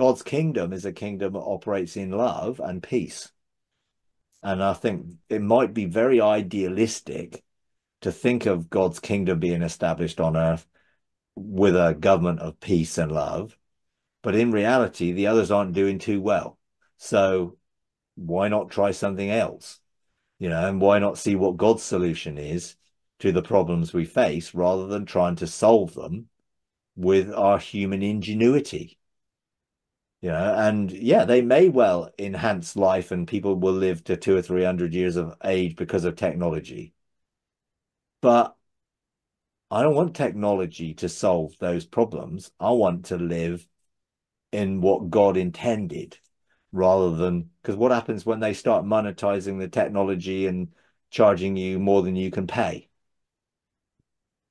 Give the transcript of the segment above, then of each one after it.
God's kingdom is a kingdom that operates in love and peace. And I think it might be very idealistic to think of God's kingdom being established on earth with a government of peace and love. But in reality, the others aren't doing too well. So why not try something else? You know, and why not see what God's solution is to the problems we face rather than trying to solve them with our human ingenuity? You know, and yeah, they may well enhance life and people will live to two or three hundred years of age because of technology. But I don't want technology to solve those problems. I want to live in what God intended rather than because what happens when they start monetizing the technology and charging you more than you can pay?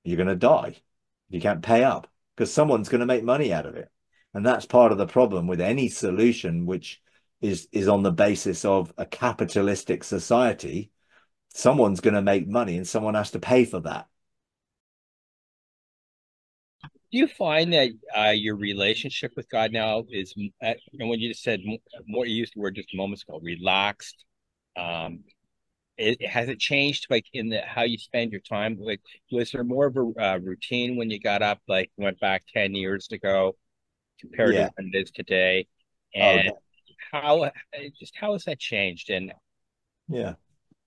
You're going to die. You can't pay up because someone's going to make money out of it. And that's part of the problem with any solution which is is on the basis of a capitalistic society. Someone's going to make money and someone has to pay for that. Do you find that uh, your relationship with God now is, uh, and when you just said more, you used the word just moments ago, relaxed. Um, it, has it changed like in the how you spend your time? Like, was there more of a uh, routine when you got up, like went back ten years ago, compared yeah. to when it is today? Oh, and oh, how just how has that changed? And yeah,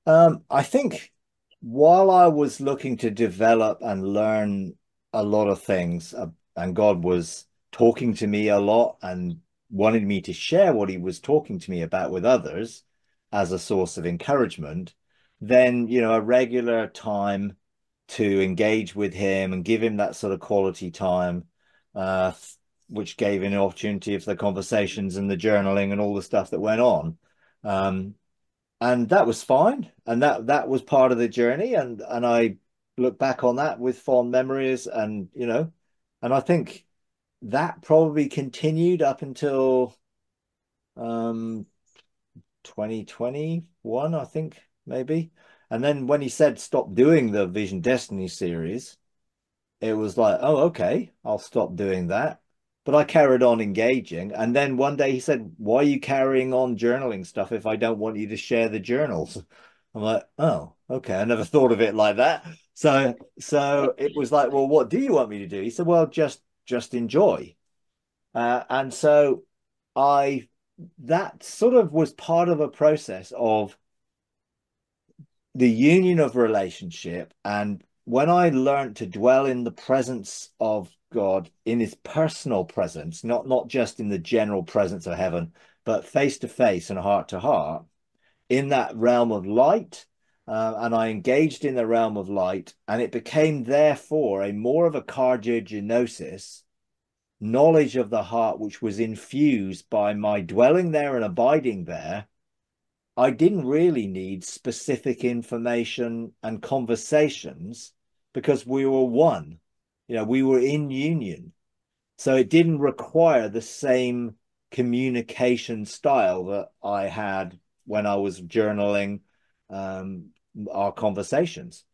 um, I think while I was looking to develop and learn a lot of things, uh, and God was talking to me a lot and wanted me to share what He was talking to me about with others as a source of encouragement. Then, you know, a regular time to engage with Him and give Him that sort of quality time, uh, which gave an opportunity for the conversations and the journaling and all the stuff that went on. Um, and that was fine, and that that was part of the journey, and and I look back on that with fond memories and you know and i think that probably continued up until um 2021 i think maybe. And then when he said stop doing the vision destiny series it was like oh okay i'll stop doing that but i carried on engaging. And then one day he said why are you carrying on journaling stuff if i don't want you to share the journals? I'm like oh okay. I never thought of it like that. So so it was like, well, what do you want me to do? He said, well, just just enjoy. Uh, and so I that sort of was part of a process of the union of relationship. And when I learned to dwell in the presence of God in his personal presence, not not just in the general presence of heaven, but face to face and heart to heart, in that realm of light uh, and I engaged in the realm of light, and it became therefore a more of a cardiognosis, knowledge of the heart, which was infused by my dwelling there and abiding there. I didn't really need specific information and conversations because we were one. You know, we were in union. So it didn't require the same communication style that I had when I was journaling um, our conversations.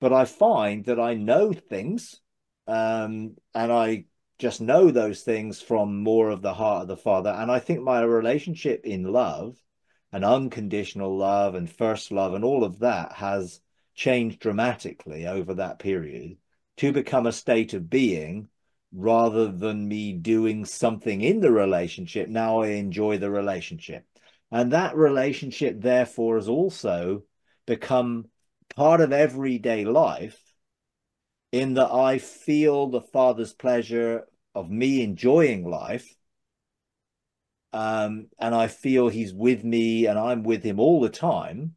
But I find that I know things, um, and I just know those things from more of the heart of the Father. And I think my relationship in love and unconditional love and first love and all of that has changed dramatically over that period to become a state of being rather than me doing something in the relationship. Now I enjoy the relationship. And that relationship, therefore, has also become part of everyday life in that I feel the Father's pleasure of me enjoying life. Um, and I feel he's with me and I'm with him all the time.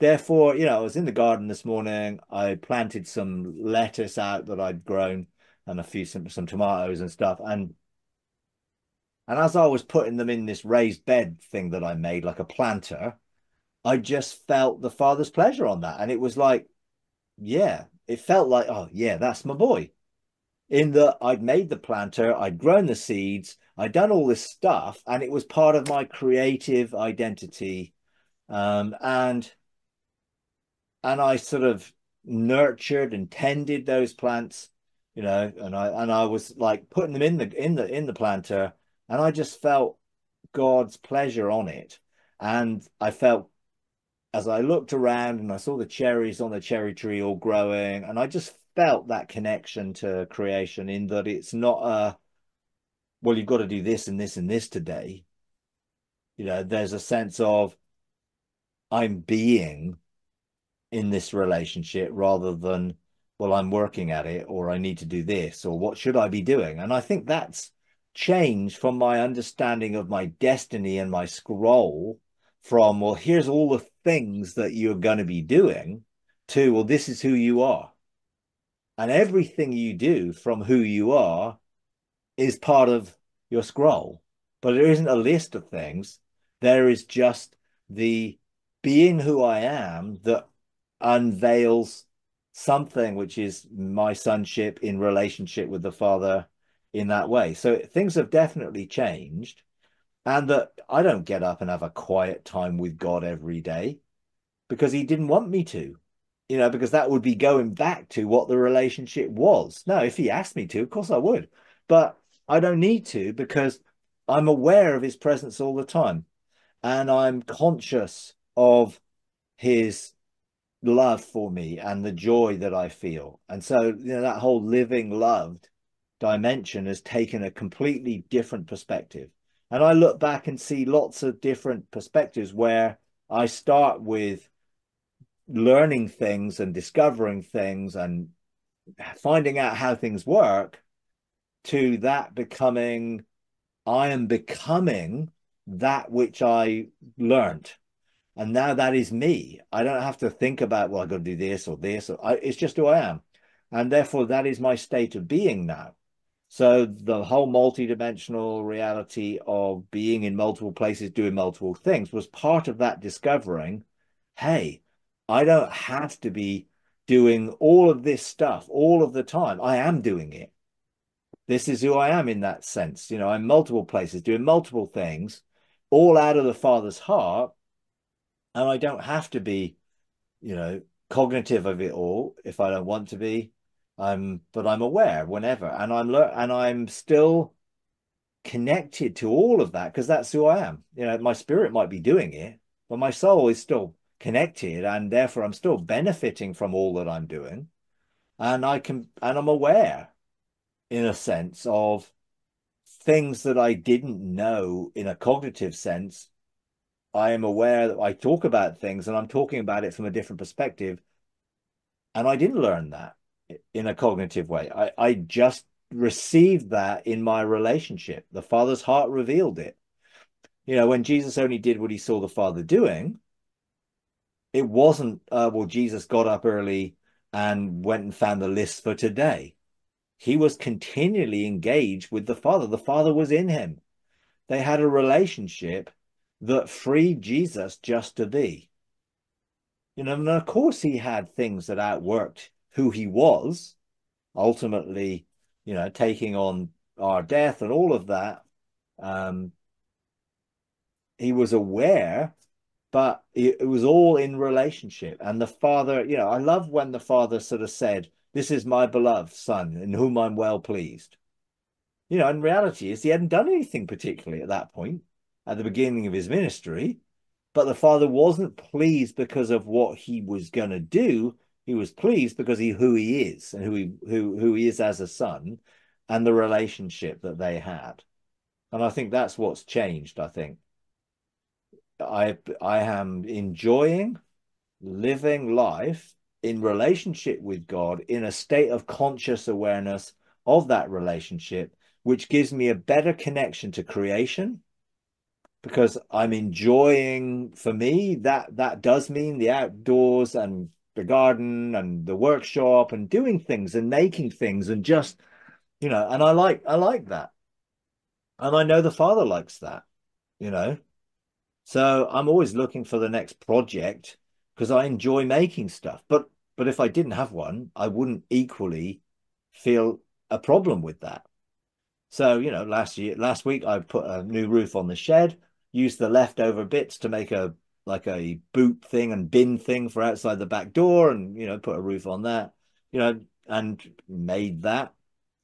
Therefore, you know, I was in the garden this morning. I planted some lettuce out that I'd grown and a few some, some tomatoes and stuff. And and as I was putting them in this raised bed thing that I made, like a planter, I just felt the father's pleasure on that. And it was like, yeah, it felt like, oh, yeah, that's my boy. In that I'd made the planter, I'd grown the seeds, I'd done all this stuff, and it was part of my creative identity. Um, and and I sort of nurtured and tended those plants, you know, and I and I was like putting them in the in the in the planter And I just felt God's pleasure on it. And I felt as I looked around and I saw the cherries on the cherry tree all growing, and I just felt that connection to creation in that it's not a, well, you've got to do this and this and this today. You know, there's a sense of I'm being in this relationship rather than, well, I'm working at it or I need to do this or what should I be doing? And I think that's changed from my understanding of my destiny and my scroll from, well, here's all the things that you're going to be doing to, well, this is who you are. And everything you do from who you are is part of your scroll. But there isn't a list of things. There is just the being who I am that unveils something which is my sonship in relationship with the Father in that way. So things have definitely changed. And that I don't get up and have a quiet time with God every day because He didn't want me to, you know, because that would be going back to what the relationship was. No, if He asked me to, of course I would. But I don't need to because I'm aware of His presence all the time and I'm conscious of His love for me and the joy that I feel. And so, you know, that whole living loved dimension has taken a completely different perspective. And I look back and see lots of different perspectives where I start with learning things and discovering things and finding out how things work to that becoming I am becoming that which I learned and now that is me. I don't have to think about, well, I've got to do this or this. Or, I, it's just who I am. And therefore, that is my state of being now. So the whole multidimensional reality of being in multiple places, doing multiple things was part of that discovering, hey, I don't have to be doing all of this stuff all of the time. I am doing it. This is who I am in that sense. You know, I'm multiple places doing multiple things, all out of the Father's heart and I don't have to be, you know, cognitive of it all if I don't want to be. I'm, but I'm aware whenever, and I'm and I'm still connected to all of that because that's who I am. You know, my spirit might be doing it, but my soul is still connected, and therefore I'm still benefiting from all that I'm doing, and I can, and I'm aware, in a sense, of things that I didn't know in a cognitive sense I am aware that I talk about things and I'm talking about it from a different perspective. And I didn't learn that in a cognitive way. I, I just received that in my relationship. The Father's heart revealed it. You know, when Jesus only did what he saw the Father doing, it wasn't, uh, well, Jesus got up early and went and found the list for today. He was continually engaged with the Father. The Father was in him. They had a relationship that freed Jesus just to be. You know, and of course he had things that outworked who he was, ultimately, you know, taking on our death and all of that. Um, he was aware, but it, it was all in relationship. And the father, you know, I love when the father sort of said, This is my beloved son in whom I'm well pleased. You know, in reality, is he hadn't done anything particularly at that point at the beginning of his ministry, but the father wasn't pleased because of what he was going to do. He was pleased because he who he is and who he who who he is as a son, and the relationship that they had. And I think that's what's changed. I think I I am enjoying living life in relationship with God in a state of conscious awareness of that relationship, which gives me a better connection to creation because I'm enjoying for me that that does mean the outdoors and the garden and the workshop and doing things and making things and just you know and I like I like that. And I know the father likes that you know. So I'm always looking for the next project because I enjoy making stuff. But but if I didn't have one I wouldn't equally feel a problem with that. So you know last year last week I put a new roof on the shed used the leftover bits to make a like a boot thing and bin thing for outside the back door and you know put a roof on that you know and made that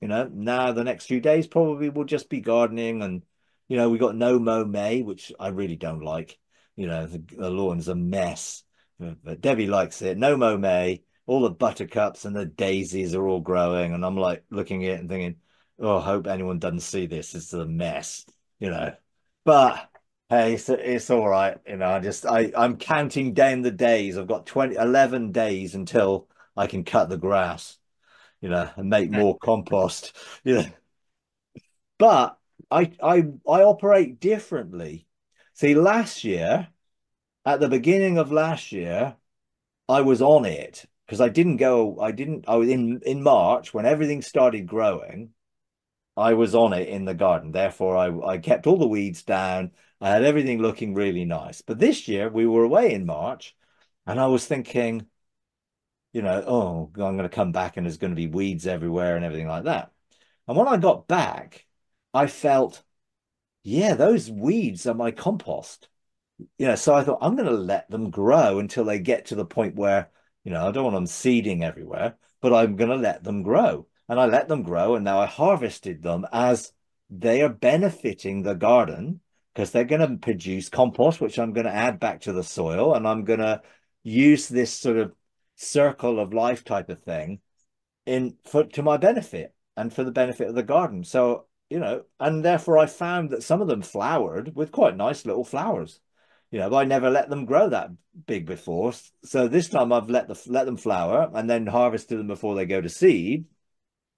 you know now the next few days probably will just be gardening and You know, we got no mow May, which I really don't like. You know, the, the lawn's a mess, but Debbie likes it. No mow May, all the buttercups and the daisies are all growing, and I'm like looking at it and thinking, oh, I hope anyone doesn't see this. It's a mess, you know. But hey, it's, it's all right. You know, I just I I'm counting down the days. I've got 20 11 days until I can cut the grass, you know, and make more compost. You know. But I I I operate differently. See, last year, at the beginning of last year, I was on it because I didn't go, I didn't, I was in in March when everything started growing. I was on it in the garden. Therefore, I, I kept all the weeds down. I had everything looking really nice. But this year we were away in March and I was thinking, you know, oh, I'm going to come back and there's going to be weeds everywhere and everything like that. And when I got back, I felt, yeah, those weeds are my compost. You know, so I thought I'm going to let them grow until they get to the point where, you know, I don't want them seeding everywhere, but I'm going to let them grow and I let them grow. And now I harvested them as they are benefiting the garden because they're going to produce compost, which I'm going to add back to the soil. And I'm going to use this sort of circle of life type of thing in for to my benefit and for the benefit of the garden. So, you know, and therefore I found that some of them flowered with quite nice little flowers. You know, I never let them grow that big before. So this time I've let the let them flower and then harvested them before they go to seed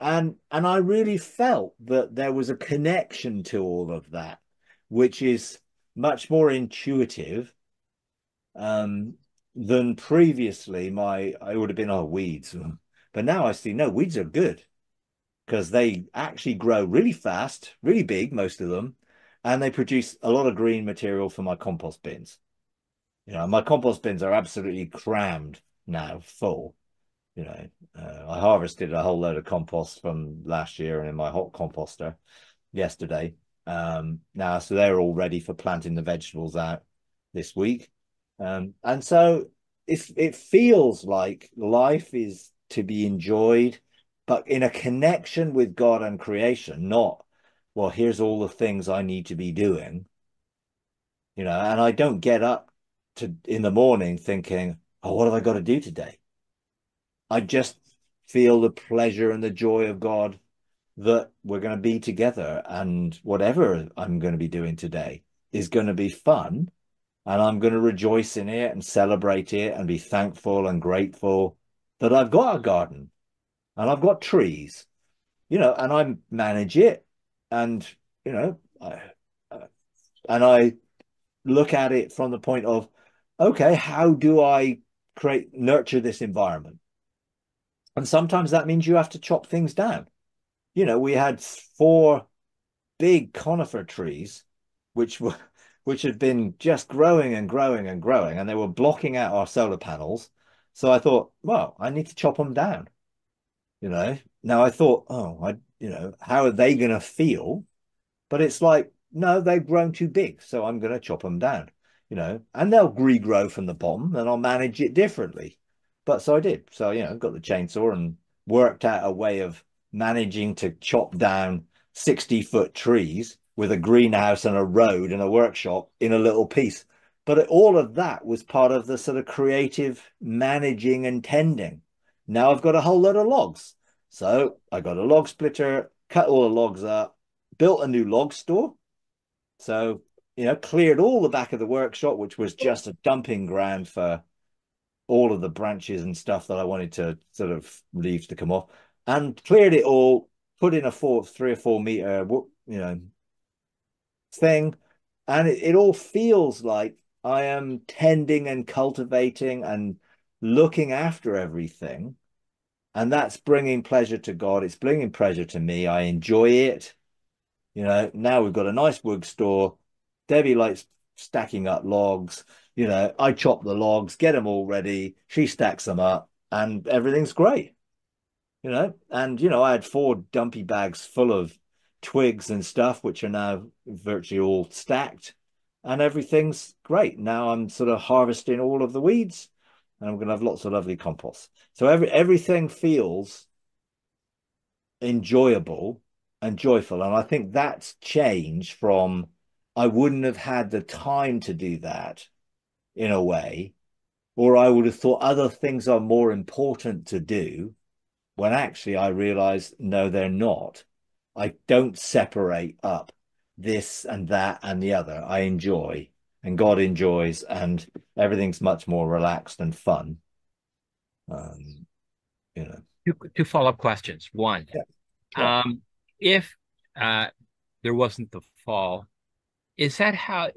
and and I really felt that there was a connection to all of that, which is much more intuitive um, than previously. My I would have been oh weeds, but now I see no weeds are good because they actually grow really fast, really big, most of them, and they produce a lot of green material for my compost bins. You know, my compost bins are absolutely crammed now, full you know, uh, I harvested a whole load of compost from last year and in my hot composter yesterday. Um, now, so they're all ready for planting the vegetables out this week. Um, and so it, it feels like life is to be enjoyed, but in a connection with God and creation, not, well, here's all the things I need to be doing. You know, and I don't get up to in the morning thinking, oh, what have I got to do today? I just feel the pleasure and the joy of God that we're going to be together and whatever I'm going to be doing today is going to be fun and I'm going to rejoice in it and celebrate it and be thankful and grateful that I've got a garden and I've got trees, you know, and I manage it and, you know, I, uh, and I look at it from the point of, okay, how do I create, nurture this environment? And sometimes that means you have to chop things down. You know, we had four big conifer trees, which were which had been just growing and growing and growing, and they were blocking out our solar panels. So I thought, well, I need to chop them down. You know, now I thought, oh, I, you know, how are they going to feel? But it's like, no, they've grown too big, so I'm going to chop them down. You know, and they'll regrow from the bottom, and I'll manage it differently. But so I did. So, you know, got the chainsaw and worked out a way of managing to chop down 60 foot trees with a greenhouse and a road and a workshop in a little piece. But all of that was part of the sort of creative managing and tending. Now I've got a whole load of logs. So I got a log splitter, cut all the logs up, built a new log store. So, you know, cleared all the back of the workshop, which was just a dumping ground for all of the branches and stuff that I wanted to sort of leaves to come off, and cleared it all, put in a four, three or four meter, you know, thing, and it, it all feels like I am tending and cultivating and looking after everything. And that's bringing pleasure to God. It's bringing pleasure to me. I enjoy it. You know, now we've got a nice wood store. Debbie likes stacking up logs you know, I chop the logs, get them all ready. She stacks them up, and everything's great. You know, and you know, I had four dumpy bags full of twigs and stuff, which are now virtually all stacked, and everything's great. Now I'm sort of harvesting all of the weeds, and I'm going to have lots of lovely compost. So every everything feels enjoyable and joyful, and I think that's changed from I wouldn't have had the time to do that in a way, or I would have thought other things are more important to do when actually I realized no, they're not. I don't separate up this and that and the other. I enjoy and God enjoys, and everything's much more relaxed and fun. Um, you know. Two, two follow-up questions. One, yeah. Yeah. Um, if uh, there wasn't the fall, is that how?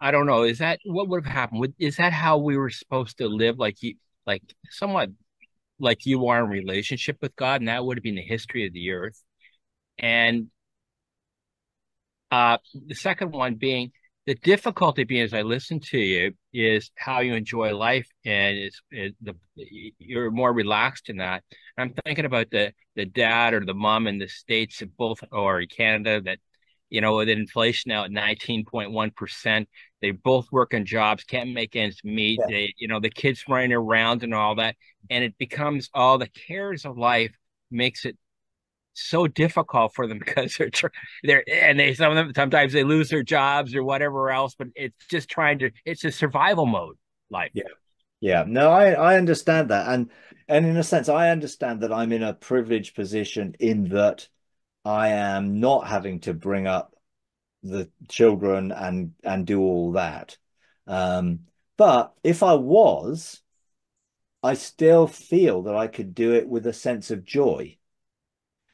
I don't know. Is that what would have happened? Is that how we were supposed to live? Like you, like somewhat like you are in relationship with God, and that would have been the history of the earth. And uh, the second one being the difficulty being as I listen to you is how you enjoy life and it's it, the you're more relaxed in that. I'm thinking about the the dad or the mom in the states both or Canada that you know with inflation now at 19.1 percent they both work in jobs can't make ends meet. Yeah. they you know the kids running around and all that and it becomes all the cares of life makes it so difficult for them because they're they're and they some of them sometimes they lose their jobs or whatever else but it's just trying to it's a survival mode life. Yeah. Yeah. No i i understand that and and in a sense i understand that i'm in a privileged position in that i am not having to bring up the children and and do all that. Um but if i was i still feel that i could do it with a sense of joy.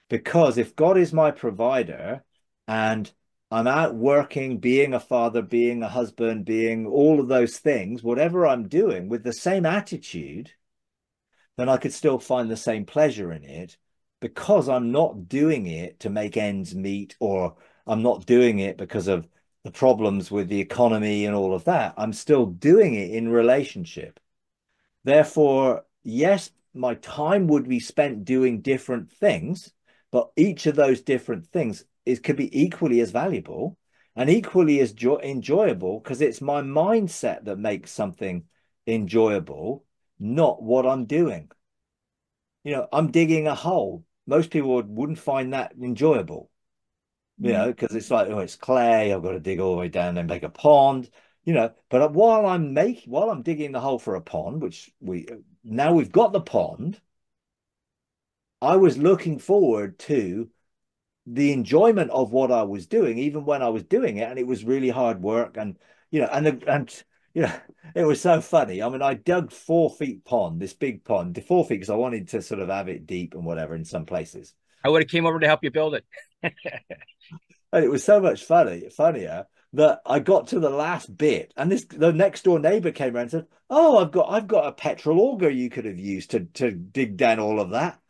Because if God is my provider and I'm out working, being a father, being a husband, being all of those things, whatever I'm doing with the same attitude, then I could still find the same pleasure in it because I'm not doing it to make ends meet or I'm not doing it because of the problems with the economy and all of that. I'm still doing it in relationship. Therefore, yes, my time would be spent doing different things but each of those different things is could be equally as valuable and equally as jo- enjoyable because it's my mindset that makes something enjoyable, not what I'm doing. You know, I'm digging a hole. Most people would, wouldn't find that enjoyable, you know, because mm. it's like, oh, it's clay. I've got to dig all the way down and make a pond, you know. But while I'm making, while I'm digging the hole for a pond, which we now we've got the pond, I was looking forward to the enjoyment of what I was doing, even when I was doing it, and it was really hard work, and you know, and the, and you know, it was so funny. I mean, I dug four feet pond, this big pond, the four feet, because I wanted to sort of have it deep and whatever in some places. I would have came over to help you build it. and it was so much funny, funnier that I got to the last bit, and this the next door neighbor came around and said, "Oh, I've got I've got a petrol auger you could have used to to dig down all of that."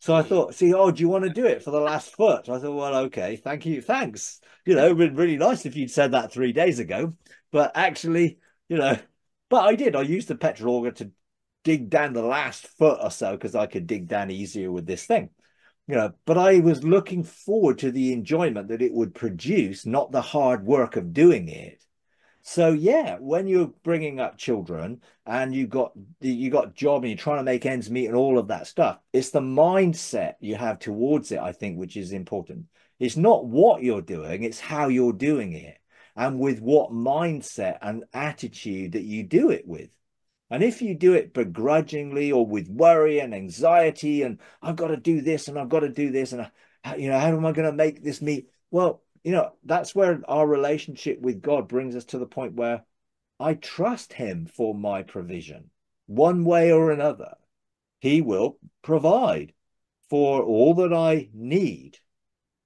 So I thought, see, oh, do you want to do it for the last foot? I thought, well, okay, thank you, thanks. You know, it'd been really nice if you'd said that three days ago. But actually, you know, but I did. I used the petrol auger to dig down the last foot or so because I could dig down easier with this thing. You know, but I was looking forward to the enjoyment that it would produce, not the hard work of doing it. So yeah, when you're bringing up children and you got you got job and you're trying to make ends meet and all of that stuff, it's the mindset you have towards it, I think, which is important. It's not what you're doing, it's how you're doing it and with what mindset and attitude that you do it with. And if you do it begrudgingly or with worry and anxiety and I've got to do this and I've got to do this and uh, you know how am I going to make this meet? Well, you know, that's where our relationship with God brings us to the point where I trust Him for my provision, one way or another. He will provide for all that I need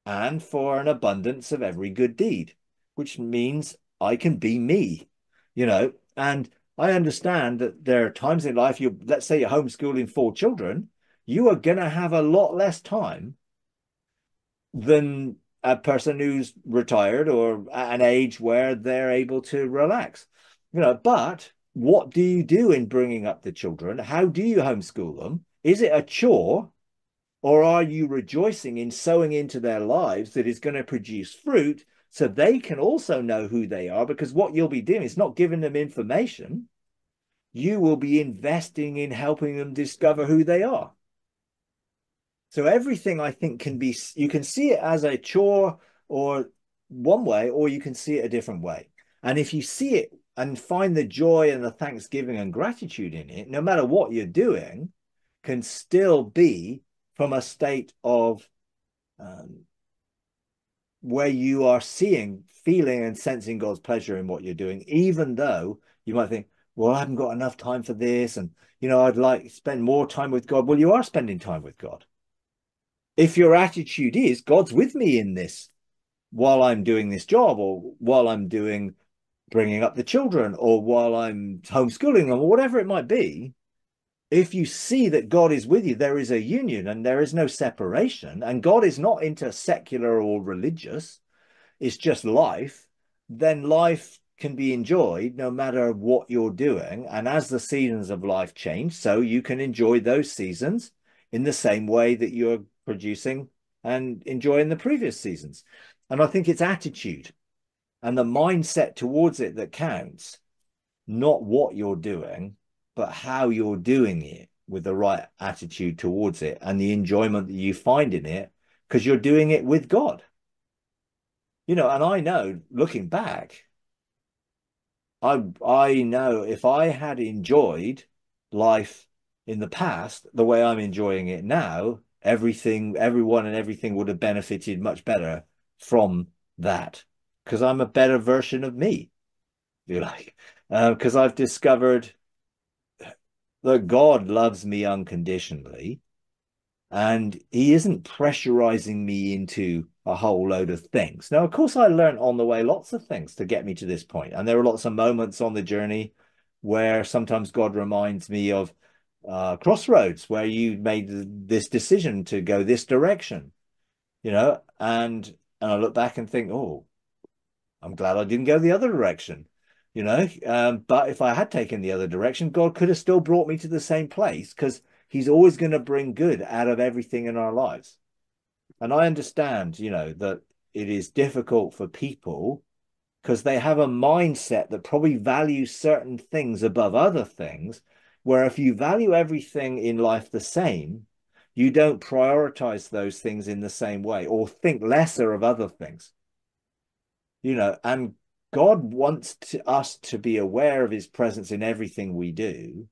and for an abundance of every good deed, which means I can be me, you know. And I understand that there are times in life, you let's say you're homeschooling four children, you are going to have a lot less time than a person who's retired or at an age where they're able to relax. You know, but what do you do in bringing up the children? How do you homeschool them? Is it a chore or are you rejoicing in sowing into their lives that is going to produce fruit so they can also know who they are? Because what you'll be doing is not giving them information, you will be investing in helping them discover who they are. So everything I think can be, you can see it as a chore or one way or you can see it a different way. And if you see it and find the joy and the thanksgiving and gratitude in it, no matter what you're doing, can still be from a state of um, where you are seeing, feeling, and sensing God's pleasure in what you're doing, even though you might think, well, I haven't got enough time for this. And, you know, I'd like to spend more time with God. Well, you are spending time with God. If your attitude is, God's with me in this while I'm doing this job or while I'm doing bringing up the children or while I'm homeschooling or whatever it might be, if you see that God is with you, there is a union and there is no separation, and God is not into secular or religious, it's just life, then life can be enjoyed no matter what you're doing. And as the seasons of life change, so you can enjoy those seasons in the same way that you're producing and enjoying the previous seasons. And I think it's attitude and the mindset towards it that counts, not what you're doing, but how you're doing it with the right attitude towards it and the enjoyment that you find in it because you're doing it with God. You know, and I know looking back, I I know if I had enjoyed life in the past the way I'm enjoying it now, everything, everyone and everything would have benefited much better from that because I'm a better version of me, if you like, because uh, I've discovered that God loves me unconditionally and he isn't pressurizing me into a whole load of things. Now, of course, I learned on the way lots of things to get me to this point, and there are lots of moments on the journey where sometimes God reminds me of uh, crossroads where you made this decision to go this direction, you know, and and I look back and think, oh, I'm glad I didn't go the other direction, you know. Um, but if I had taken the other direction, God could have still brought me to the same place because He's always going to bring good out of everything in our lives. And I understand, you know, that it is difficult for people because they have a mindset that probably values certain things above other things. Where if you value everything in life the same, you don't prioritize those things in the same way or think lesser of other things. You know, and God wants to, us to be aware of his presence in everything we do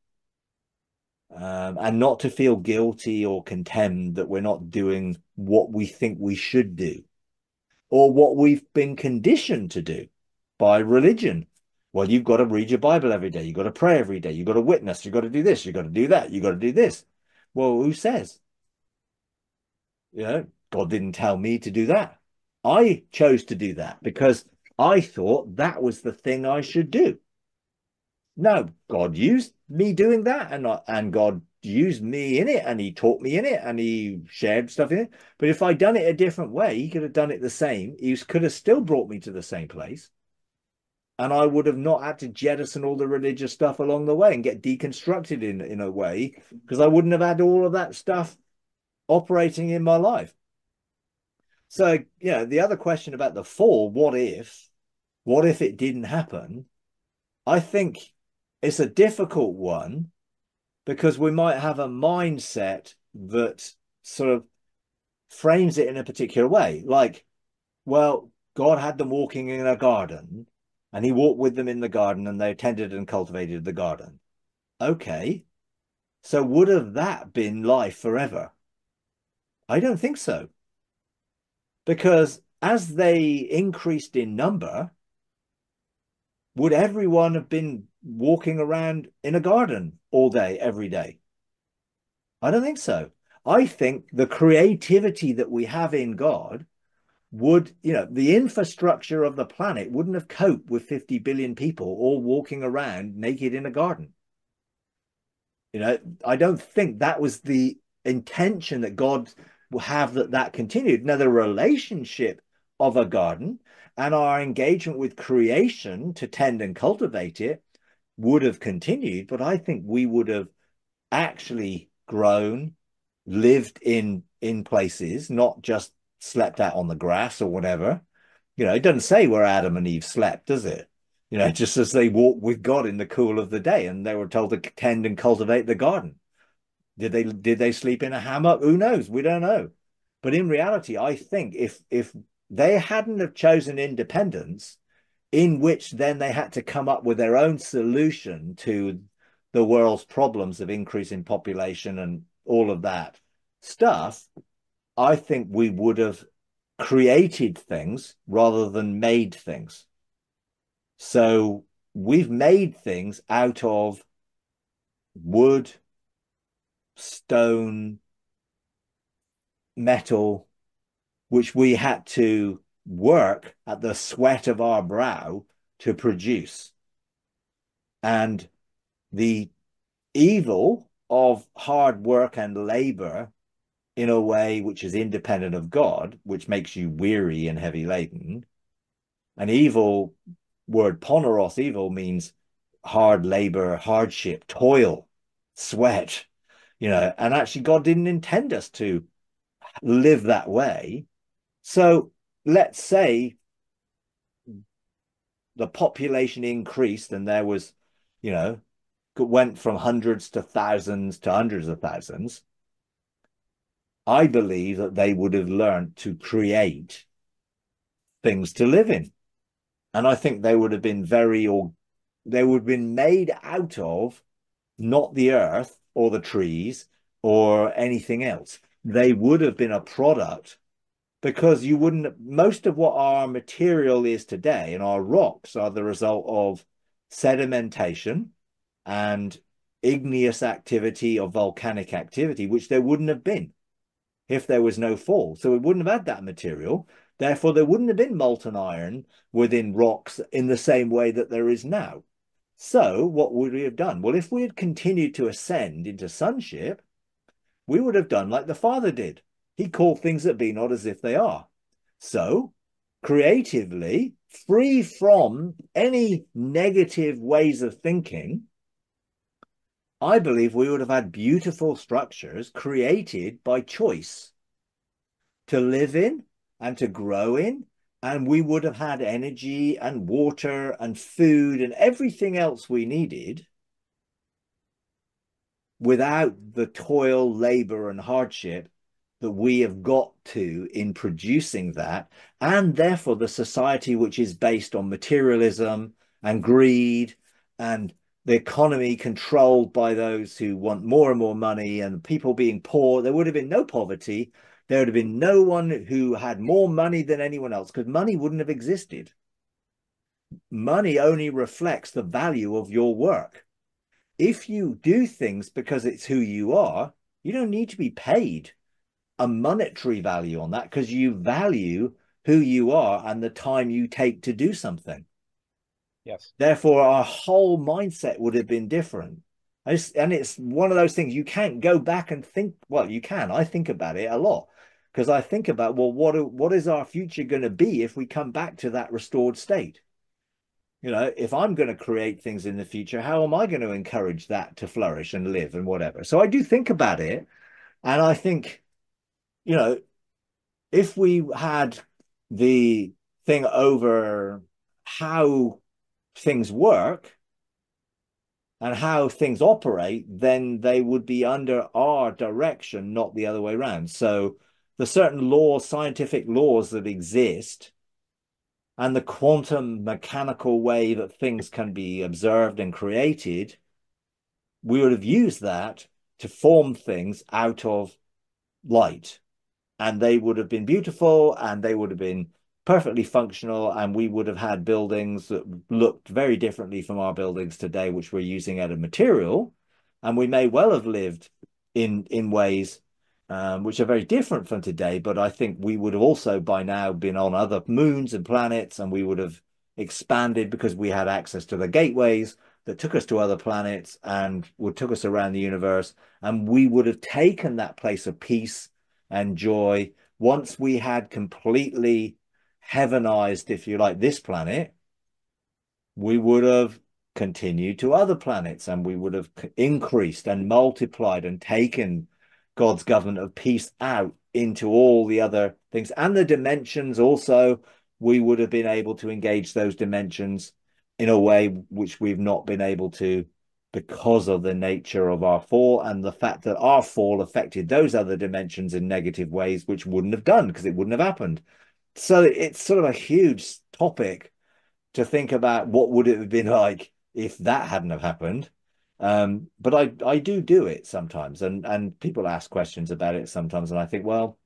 um, and not to feel guilty or contemned that we're not doing what we think we should do or what we've been conditioned to do by religion. Well, you've got to read your Bible every day. You've got to pray every day. You've got to witness. You've got to do this. You've got to do that. You've got to do this. Well, who says? You know, God didn't tell me to do that. I chose to do that because I thought that was the thing I should do. No, God used me doing that, and I, and God used me in it, and He taught me in it, and He shared stuff in it. But if I'd done it a different way, He could have done it the same. He could have still brought me to the same place, and I would have not had to jettison all the religious stuff along the way and get deconstructed in in a way because I wouldn't have had all of that stuff operating in my life. So, you know, the other question about the fall, what if, what if it didn't happen? I think it's a difficult one because we might have a mindset that sort of frames it in a particular way. Like, well, God had them walking in a garden and he walked with them in the garden and they tended and cultivated the garden. Okay. So would have that been life forever? I don't think so. Because as they increased in number, would everyone have been walking around in a garden all day, every day? I don't think so. I think the creativity that we have in God would, you know, the infrastructure of the planet wouldn't have coped with 50 billion people all walking around naked in a garden. You know, I don't think that was the intention that God have that that continued. Now, the relationship of a garden and our engagement with creation to tend and cultivate it would have continued, but I think we would have actually grown, lived in in places, not just slept out on the grass or whatever. You know, it doesn't say where Adam and Eve slept, does it? You know, just as they walked with God in the cool of the day and they were told to tend and cultivate the garden. Did they did they sleep in a hammock? Who knows? We don't know. But in reality, I think if if they hadn't have chosen independence, in which then they had to come up with their own solution to the world's problems of increasing population and all of that stuff, I think we would have created things rather than made things. So we've made things out of wood, stone, metal, which we had to work at the sweat of our brow to produce. And the evil of hard work and labor in a way which is independent of God, which makes you weary and heavy laden. An evil word, poneros, evil means hard labor, hardship, toil, sweat, you know, and actually God didn't intend us to live that way. So let's say the population increased and there was, you know, went from hundreds to thousands to hundreds of thousands. I believe that they would have learned to create things to live in. And I think they would have been very, or they would have been made out of not the earth or the trees or anything else. They would have been a product because you wouldn't, most of what our material is today and our rocks are the result of sedimentation and igneous activity or volcanic activity, which there wouldn't have been if there was no fall. So it wouldn't have had that material. Therefore, there wouldn't have been molten iron within rocks in the same way that there is now. So, what would we have done? Well, if we had continued to ascend into sonship, we would have done like the Father did. He called things that be not as if they are. So, creatively, free from any negative ways of thinking, I believe we would have had beautiful structures created by choice to live in and to grow in. And we would have had energy and water and food and everything else we needed without the toil, labor, and hardship that we have got to in producing that. And therefore, the society which is based on materialism and greed and the economy controlled by those who want more and more money and people being poor. There would have been no poverty. There would have been no one who had more money than anyone else because money wouldn't have existed. Money only reflects the value of your work. If you do things because it's who you are, you don't need to be paid a monetary value on that because you value who you are and the time you take to do something. Yes. Therefore, our whole mindset would have been different. and it's one of those things you can't go back and think. Well, you can. I think about it a lot because I think about, well, what what is our future going to be if we come back to that restored state? You know, if I'm going to create things in the future, how am I going to encourage that to flourish and live and whatever? So I do think about it, and I think, you know, if we had the thing over how things work and how things operate, then they would be under our direction, not the other way around. So the certain laws, scientific laws that exist, and the quantum mechanical way that things can be observed and created, we would have used that to form things out of light. And they would have been beautiful and they would have been perfectly functional and we would have had buildings that looked very differently from our buildings today which we're using out of material and we may well have lived in in ways um, which are very different from today but i think we would have also by now been on other moons and planets and we would have expanded because we had access to the gateways that took us to other planets and would took us around the universe. And we would have taken that place of peace and joy once we had completely heavenized, if you like, this planet, we would have continued to other planets and we would have increased and multiplied and taken God's government of peace out into all the other things and the dimensions also we would have been able to engage those dimensions in a way which we've not been able to because of the nature of our fall and the fact that our fall affected those other dimensions in negative ways which wouldn't have done because it wouldn't have happened so it's sort of a huge topic to think about what would it have been like if that hadn't have happened. Um, but I I do do it sometimes, and and people ask questions about it sometimes, and I think, well,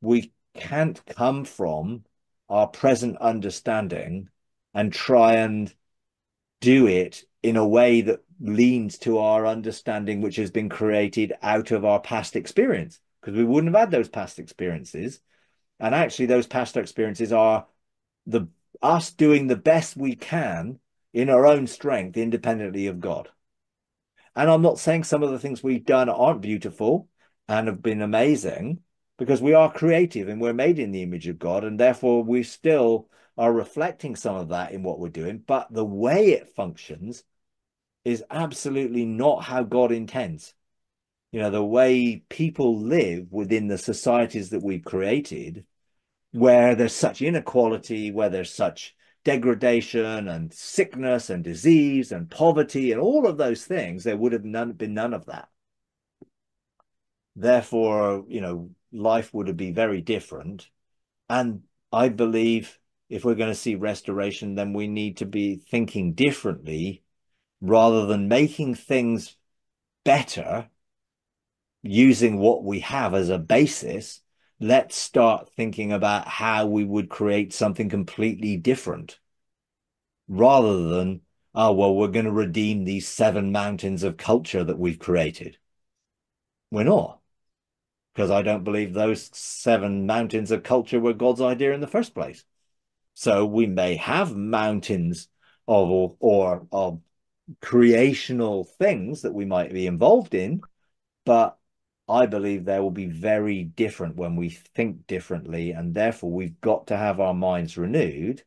we can't come from our present understanding and try and do it in a way that leans to our understanding, which has been created out of our past experience, because we wouldn't have had those past experiences. And actually, those past experiences are the us doing the best we can in our own strength, independently of God. And I'm not saying some of the things we've done aren't beautiful and have been amazing, because we are creative and we're made in the image of God, and therefore we still are reflecting some of that in what we're doing. But the way it functions is absolutely not how God intends. You know, the way people live within the societies that we've created, where there's such inequality, where there's such degradation and sickness and disease and poverty and all of those things, there would have none, been none of that. Therefore, you know, life would be very different. And I believe if we're going to see restoration, then we need to be thinking differently rather than making things better using what we have as a basis, let's start thinking about how we would create something completely different rather than, oh, well, we're going to redeem these seven mountains of culture that we've created. We're not, because I don't believe those seven mountains of culture were God's idea in the first place. So we may have mountains of or, of creational things that we might be involved in, but I believe they will be very different when we think differently, and therefore we've got to have our minds renewed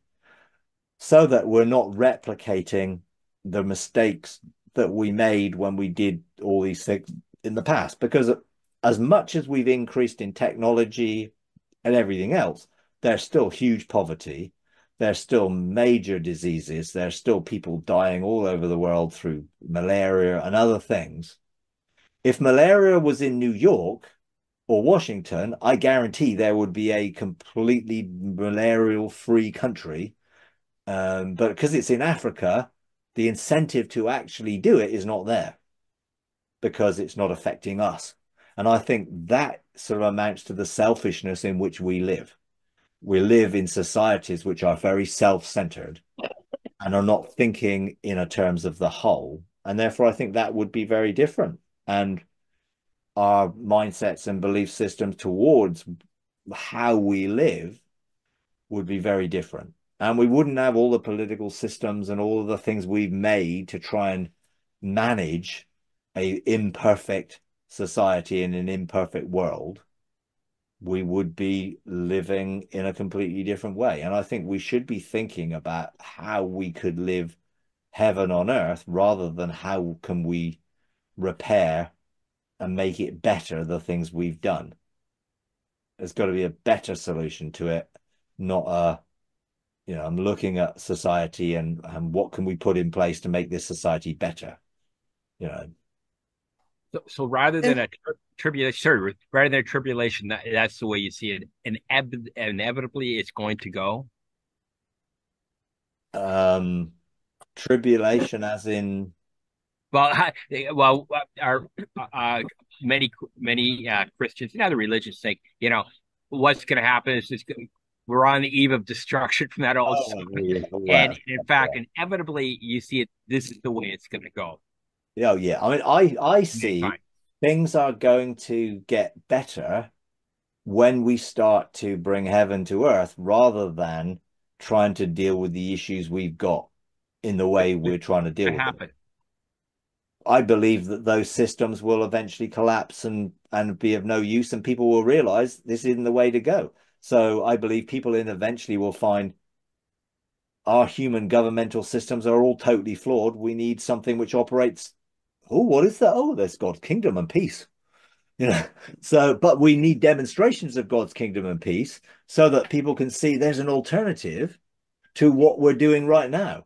so that we're not replicating the mistakes that we made when we did all these things in the past. Because as much as we've increased in technology and everything else, there's still huge poverty there's still major diseases. There's still people dying all over the world through malaria and other things. If malaria was in New York or Washington, I guarantee there would be a completely malarial free country. Um, but because it's in Africa, the incentive to actually do it is not there because it's not affecting us. And I think that sort of amounts to the selfishness in which we live we live in societies which are very self-centered and are not thinking in a terms of the whole and therefore i think that would be very different and our mindsets and belief systems towards how we live would be very different and we wouldn't have all the political systems and all the things we've made to try and manage a imperfect society in an imperfect world we would be living in a completely different way. And I think we should be thinking about how we could live heaven on earth rather than how can we repair and make it better the things we've done. There's got to be a better solution to it, not a you know, I'm looking at society and and what can we put in place to make this society better. You know. So, so rather than a tribulation, sorry, rather than tribulation, that, that's the way you see it. And inevitably, it's going to go. Um, tribulation, as in. Well, well, our uh, many many uh, Christians and other religions think, you know, what's going to happen is just we're on the eve of destruction from that old. Oh, yeah, and in fact, yeah. inevitably, you see it. This is the way it's going to go. Oh yeah, I mean, I I see things are going to get better when we start to bring heaven to earth rather than trying to deal with the issues we've got in the way we're trying to deal with happen. them. I believe that those systems will eventually collapse and and be of no use, and people will realize this isn't the way to go. So I believe people in eventually will find our human governmental systems are all totally flawed. We need something which operates oh, what is that? Oh, there's God's kingdom and peace. You know, so but we need demonstrations of God's kingdom and peace so that people can see there's an alternative to what we're doing right now.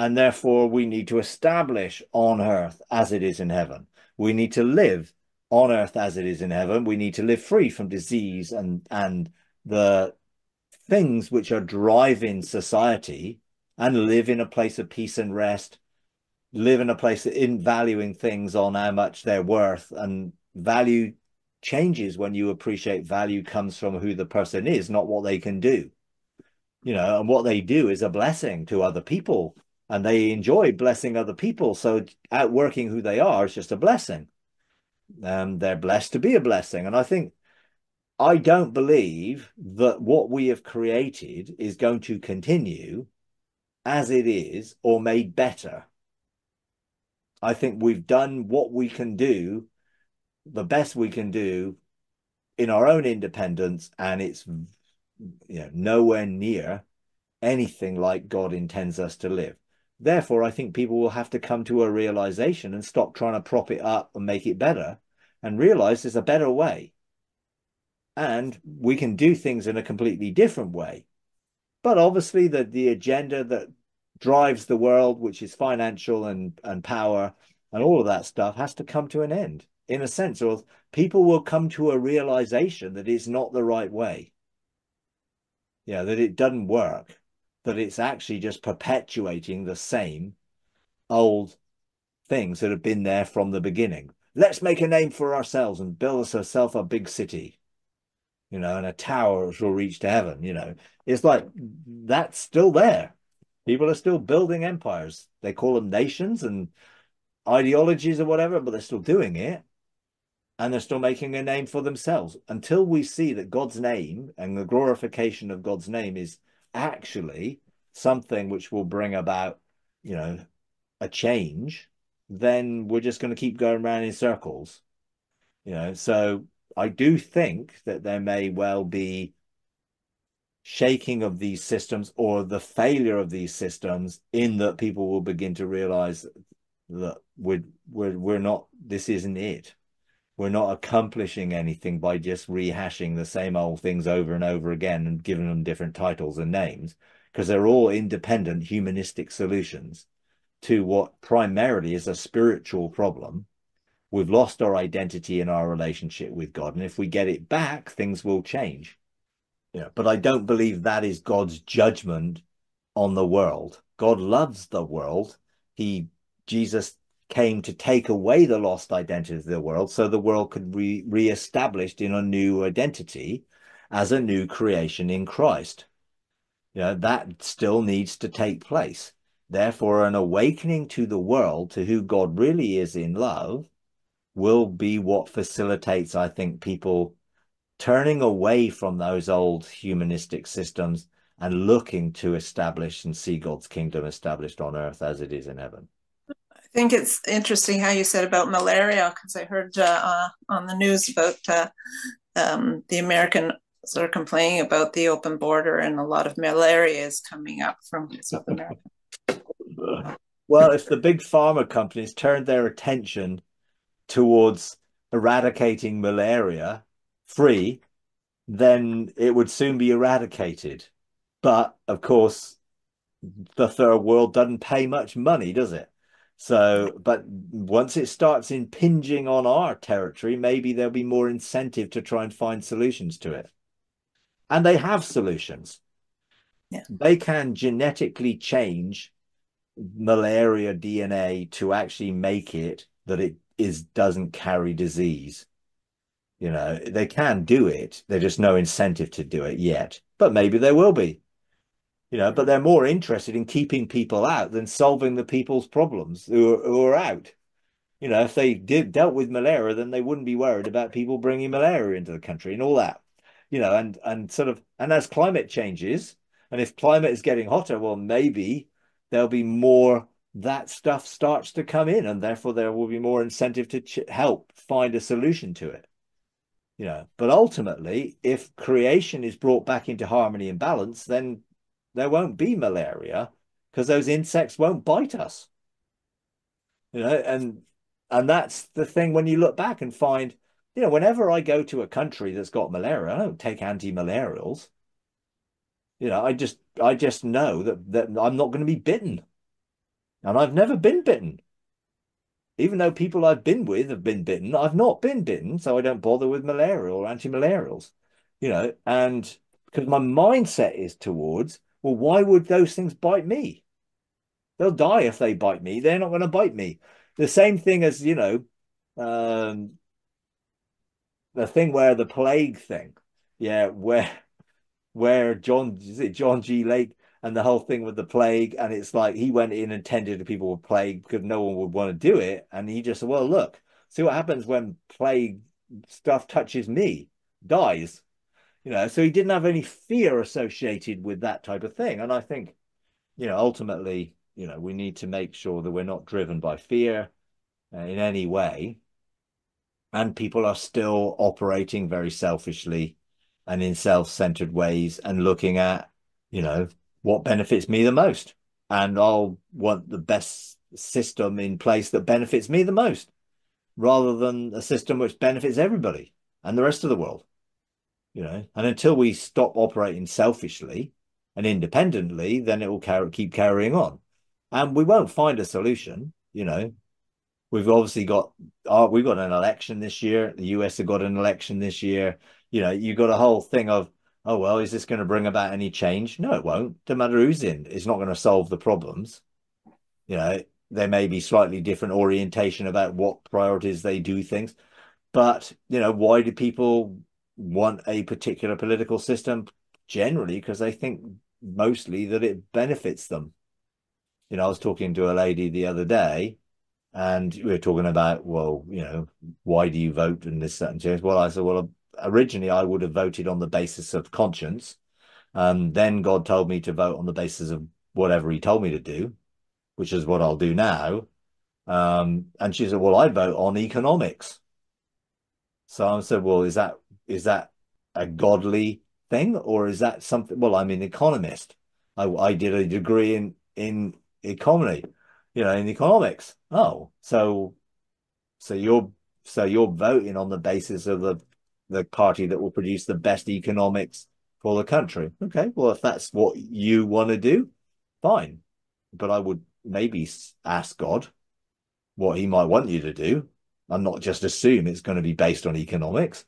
And therefore, we need to establish on earth as it is in heaven. We need to live on earth as it is in heaven. We need to live free from disease and and the things which are driving society and live in a place of peace and rest, live in a place in valuing things on how much they're worth and value changes when you appreciate value comes from who the person is, not what they can do. You know, and what they do is a blessing to other people and they enjoy blessing other people. So outworking who they are is just a blessing. Um, they're blessed to be a blessing. And I think I don't believe that what we have created is going to continue as it is or made better. I think we've done what we can do, the best we can do in our own independence, and it's you know nowhere near anything like God intends us to live. Therefore, I think people will have to come to a realization and stop trying to prop it up and make it better and realize there's a better way. And we can do things in a completely different way. But obviously, the, the agenda that drives the world, which is financial and, and power and all of that stuff, has to come to an end in a sense, or people will come to a realization that it's not the right way. Yeah, that it doesn't work, that it's actually just perpetuating the same old things that have been there from the beginning. Let's make a name for ourselves and build ourselves a big city, you know, and a tower which will reach to heaven. You know, it's like that's still there. People are still building empires. They call them nations and ideologies or whatever, but they're still doing it. And they're still making a name for themselves until we see that God's name and the glorification of God's name is actually something which will bring about, you know, a change, then we're just going to keep going around in circles. You know, so I do think that there may well be shaking of these systems or the failure of these systems in that people will begin to realize that we're we're we're not this isn't it we're not accomplishing anything by just rehashing the same old things over and over again and giving them different titles and names because they're all independent humanistic solutions to what primarily is a spiritual problem we've lost our identity in our relationship with god and if we get it back things will change yeah, but I don't believe that is God's judgment on the world. God loves the world. He Jesus came to take away the lost identity of the world so the world could be re-established in a new identity as a new creation in Christ. You know, that still needs to take place. Therefore, an awakening to the world, to who God really is in love, will be what facilitates, I think, people turning away from those old humanistic systems and looking to establish and see God's kingdom established on earth as it is in heaven. I think it's interesting how you said about malaria because I heard uh, uh, on the news about uh, um, the Americans are complaining about the open border and a lot of malaria is coming up from South America. well, if the big pharma companies turned their attention towards eradicating malaria, free, then it would soon be eradicated. But of course, the third world doesn't pay much money, does it? So, but once it starts impinging on our territory, maybe there'll be more incentive to try and find solutions to it. And they have solutions. Yeah. They can genetically change malaria DNA to actually make it that it is doesn't carry disease. You know, they can do it. There's just no incentive to do it yet, but maybe there will be. You know, but they're more interested in keeping people out than solving the people's problems who are, who are out. You know, if they did dealt with malaria, then they wouldn't be worried about people bringing malaria into the country and all that. You know, and and sort of and as climate changes, and if climate is getting hotter, well, maybe there'll be more that stuff starts to come in, and therefore there will be more incentive to help find a solution to it you know but ultimately if creation is brought back into harmony and balance then there won't be malaria because those insects won't bite us. You know and and that's the thing when you look back and find you know whenever i go to a country that's got malaria i don't take anti-malarials. You know i just i just know that that i'm not going to be bitten. And i've never been bitten. Even though people I've been with have been bitten, I've not been bitten, so I don't bother with malaria or anti-malarials, you know. And because my mindset is towards, well, why would those things bite me? They'll die if they bite me. They're not going to bite me. The same thing as, you know, um, the thing where the plague thing, yeah, where where John is it John G. Lake and the whole thing with the plague, and it's like he went in and tended to people with plague because no one would want to do it, and he just said, "Well, look, see what happens when plague stuff touches me, dies." You know, so he didn't have any fear associated with that type of thing, and I think, you know, ultimately, you know, we need to make sure that we're not driven by fear uh, in any way, and people are still operating very selfishly and in self-centered ways and looking at, you know, what benefits me the most. And I'll want the best system in place that benefits me the most rather than a system which benefits everybody and the rest of the world. You know, and until we stop operating selfishly and independently, then it will keep carrying on. And we won't find a solution, you know. We've obviously got uh, we've got an election this year. The US have got an election this year. You know, you've got a whole thing of oh, well, is this going to bring about any change? No, it won't. No matter who's in, it's not going to solve the problems. You know, there may be slightly different orientation about what priorities they do things. But, you know, why do people want a particular political system? Generally, because they think mostly that it benefits them. You know, I was talking to a lady the other day and we were talking about, well, you know, why do you vote and this, and change? Well, I said, well, originally I would have voted on the basis of conscience. Um, then God told me to vote on the basis of whatever He told me to do, which is what I'll do now. Um, and she said, "Well, I vote on economics." So I said, "Well, is that is that a godly thing, or is that something?" Well, I'm an economist. I, I did a degree in in economy, you know, in economics. Oh, so so you're so you're voting on the basis of the the party that will produce the best economics for the country. Okay, well, if that's what you want to do, fine. But I would maybe ask God what he might want you to do and not just assume it's going to be based on economics.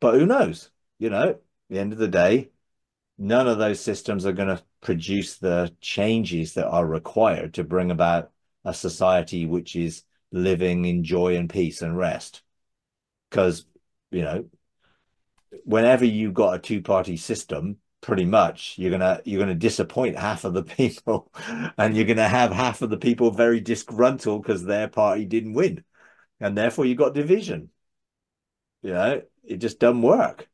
But who knows? You know, at the end of the day, none of those systems are going to produce the changes that are required to bring about a society which is living in joy and peace and rest. Because, you know, whenever you've got a two party system, pretty much you're gonna you're gonna disappoint half of the people, and you're gonna have half of the people very disgruntled because their party didn't win, and therefore you got division. You know, it just doesn't work.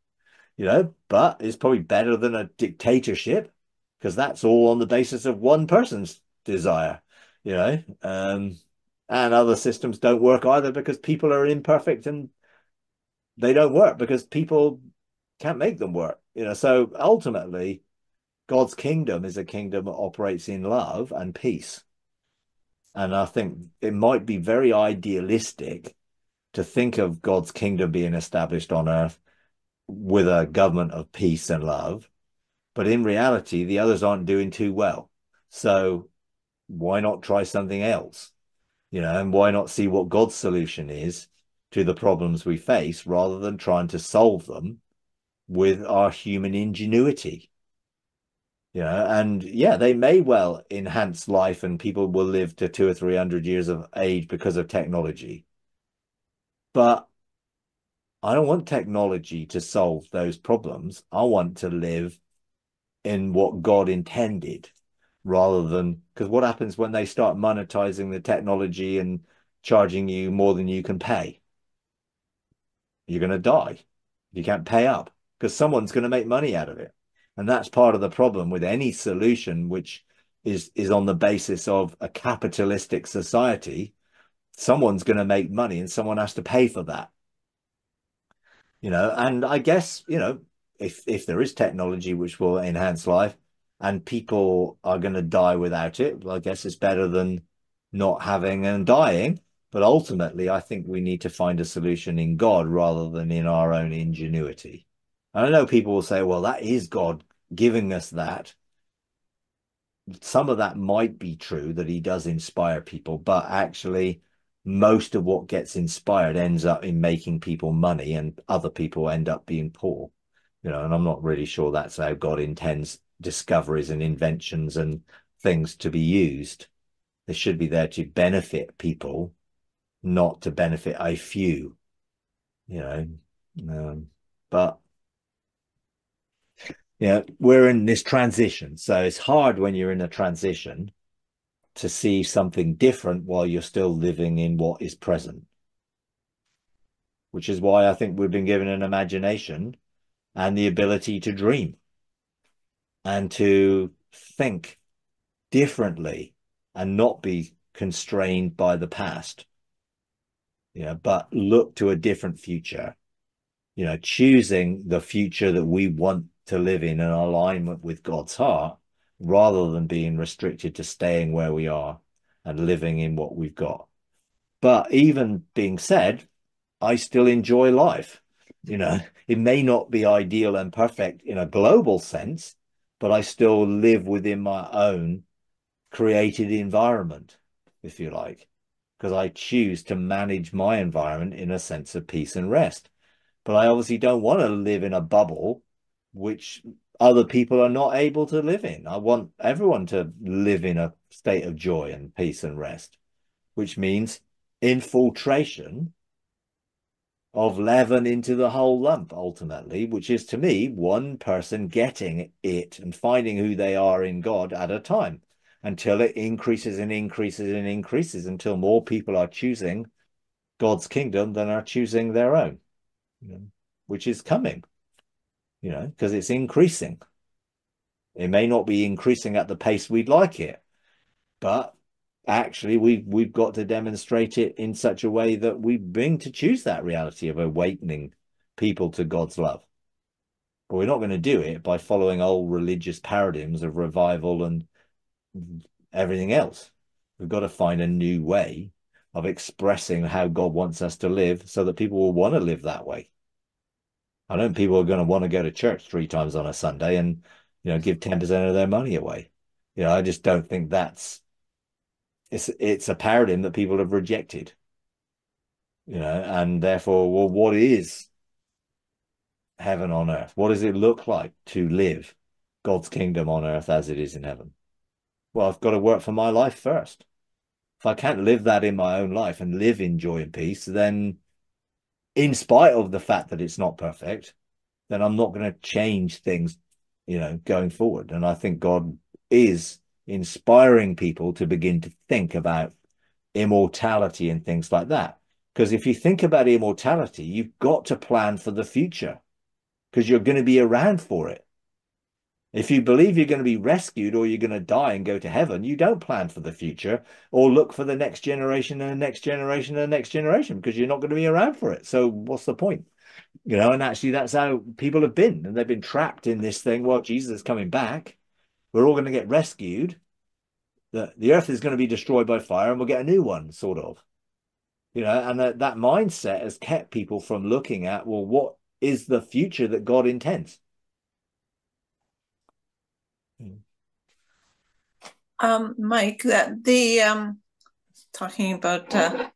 You know, but it's probably better than a dictatorship because that's all on the basis of one person's desire. You know, um, and other systems don't work either because people are imperfect and they don't work because people can't make them work. You know, so ultimately, God's kingdom is a kingdom that operates in love and peace. And I think it might be very idealistic to think of God's kingdom being established on earth with a government of peace and love. But in reality, the others aren't doing too well. So why not try something else? You know, and why not see what God's solution is to the problems we face rather than trying to solve them with our human ingenuity. You know, and yeah, they may well enhance life and people will live to two or three hundred years of age because of technology. But I don't want technology to solve those problems. I want to live in what God intended rather than because what happens when they start monetizing the technology and charging you more than you can pay? you're going to die. You can't pay up because someone's going to make money out of it. And that's part of the problem with any solution which is is on the basis of a capitalistic society. Someone's going to make money and someone has to pay for that. You know, and I guess, you know, if if there is technology which will enhance life and people are going to die without it, well, I guess it's better than not having and dying. But ultimately, I think we need to find a solution in God rather than in our own ingenuity. And I know people will say, well, that is God giving us that. Some of that might be true that he does inspire people, but actually, most of what gets inspired ends up in making people money and other people end up being poor. you know, and I'm not really sure that's how God intends discoveries and inventions and things to be used. They should be there to benefit people, not to benefit a few, you know. Um, but yeah, we're in this transition. So it's hard when you're in a transition to see something different while you're still living in what is present. Which is why I think we've been given an imagination and the ability to dream and to think differently and not be constrained by the past. You know, but look to a different future. You know, choosing the future that we want to live in in alignment with God's heart rather than being restricted to staying where we are and living in what we've got. But even being said, I still enjoy life. You know, it may not be ideal and perfect in a global sense, but I still live within my own created environment, if you like, because I choose to manage my environment in a sense of peace and rest. But I obviously don't want to live in a bubble which other people are not able to live in. I want everyone to live in a state of joy and peace and rest, which means infiltration of leaven into the whole lump ultimately, which is to me one person getting it and finding who they are in God at a time until it increases and increases and increases until more people are choosing God's kingdom than are choosing their own, you know, which is coming you know, because it's increasing. It may not be increasing at the pace we'd like it, but actually we we've got to demonstrate it in such a way that we bring to choose that reality of awakening people to God's love. But we're not going to do it by following old religious paradigms of revival and everything else. We've got to find a new way of expressing how God wants us to live so that people will want to live that way. I don't people are going to want to go to church three times on a Sunday and you know give 10% of their money away. You know, I just don't think that's it's it's a paradigm that people have rejected. You know, and therefore, well, what is heaven on earth? What does it look like to live God's kingdom on earth as it is in heaven? Well, I've got to work for my life first. If I can't live that in my own life and live in joy and peace, then in spite of the fact that it's not perfect, then I'm not going to change things, you know, going forward. And I think God is inspiring people to begin to think about immortality and things like that. Because if you think about immortality, you've got to plan for the future because you're going to be around for it. If you believe you're going to be rescued or you're going to die and go to heaven, you don't plan for the future or look for the next generation and the next generation and the next generation because you're not going to be around for it. So what's the point? You know, and actually that's how people have been. And they've been trapped in this thing. Well, Jesus is coming back. We're all going to get rescued. The, the earth is going to be destroyed by fire and we'll get a new one, sort of. You know, and that, that mindset has kept people from looking at, well, what is the future that God intends? Um, Mike, that the um, talking about uh,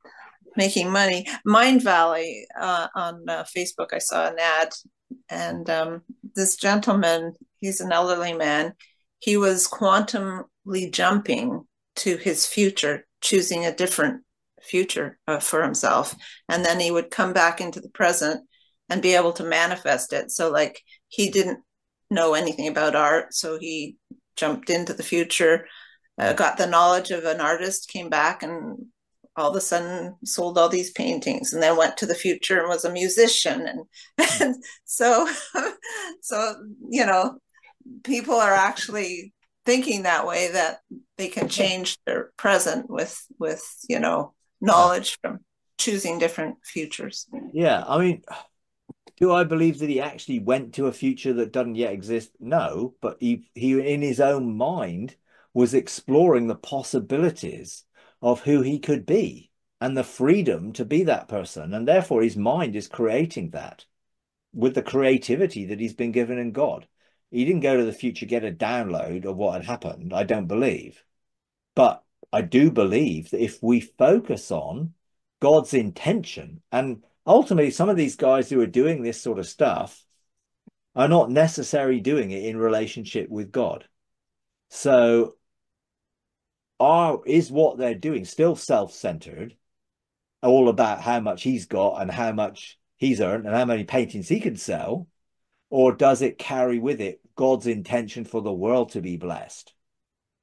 making money, Mindvalley uh, on uh, Facebook, I saw an ad, and um, this gentleman, he's an elderly man, he was quantumly jumping to his future, choosing a different future uh, for himself, and then he would come back into the present and be able to manifest it. So, like, he didn't know anything about art, so he jumped into the future, uh, got the knowledge of an artist, came back, and all of a sudden sold all these paintings, and then went to the future and was a musician, and, and so, so you know, people are actually thinking that way that they can change their present with with you know knowledge from choosing different futures. Yeah, I mean do I believe that he actually went to a future that doesn't yet exist? No, but he he in his own mind was exploring the possibilities of who he could be and the freedom to be that person, and therefore his mind is creating that with the creativity that he's been given in God. He didn't go to the future get a download of what had happened. I don't believe, but I do believe that if we focus on God's intention and ultimately, some of these guys who are doing this sort of stuff are not necessarily doing it in relationship with God. So are is what they're doing still self-centered, all about how much he's got and how much he's earned and how many paintings he can sell, or does it carry with it God's intention for the world to be blessed?